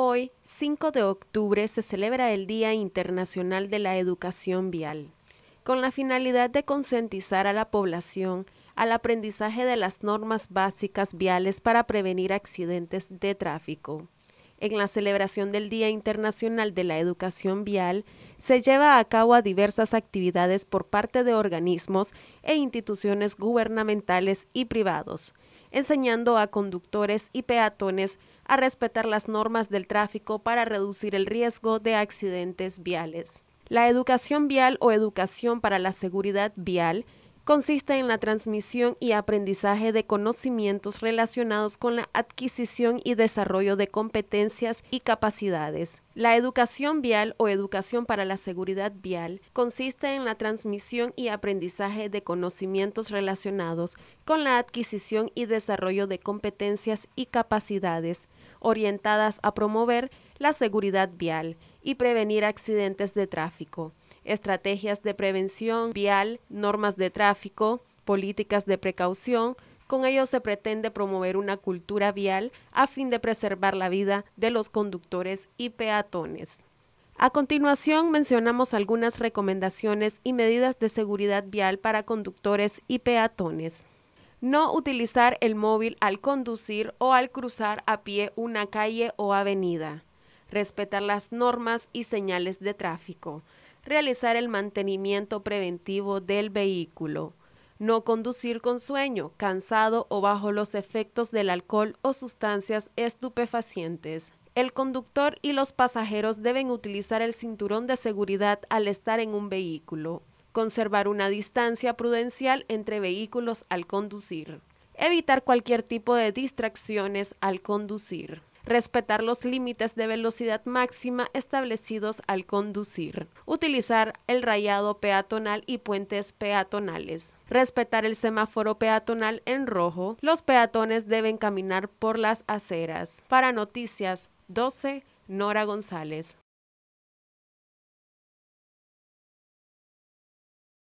Hoy, 5 de octubre, se celebra el Día Internacional de la Educación Vial, con la finalidad de concientizar a la población al aprendizaje de las normas básicas viales para prevenir accidentes de tráfico. En la celebración del Día Internacional de la Educación Vial se lleva a cabo diversas actividades por parte de organismos e instituciones gubernamentales y privados, enseñando a conductores y peatones a respetar las normas del tráfico para reducir el riesgo de accidentes viales. La educación vial o educación para la seguridad vial consiste en la transmisión y aprendizaje de conocimientos relacionados con la adquisición y desarrollo de competencias y capacidades. La educación vial o educación para la seguridad vial consiste en la transmisión y aprendizaje de conocimientos relacionados con la adquisición y desarrollo de competencias y capacidades orientadas a promover la seguridad vial y prevenir accidentes de tráfico estrategias de prevención vial, normas de tráfico, políticas de precaución. Con ello se pretende promover una cultura vial a fin de preservar la vida de los conductores y peatones. A continuación mencionamos algunas recomendaciones y medidas de seguridad vial para conductores y peatones. No utilizar el móvil al conducir o al cruzar a pie una calle o avenida. Respetar las normas y señales de tráfico realizar el mantenimiento preventivo del vehículo, no conducir con sueño, cansado o bajo los efectos del alcohol o sustancias estupefacientes. El conductor y los pasajeros deben utilizar el cinturón de seguridad al estar en un vehículo. Conservar una distancia prudencial entre vehículos al conducir. Evitar cualquier tipo de distracciones al conducir respetar los límites de velocidad máxima establecidos al conducir, utilizar el rayado peatonal y puentes peatonales, respetar el semáforo peatonal en rojo, los peatones deben caminar por las aceras. Para noticias 12, Nora González.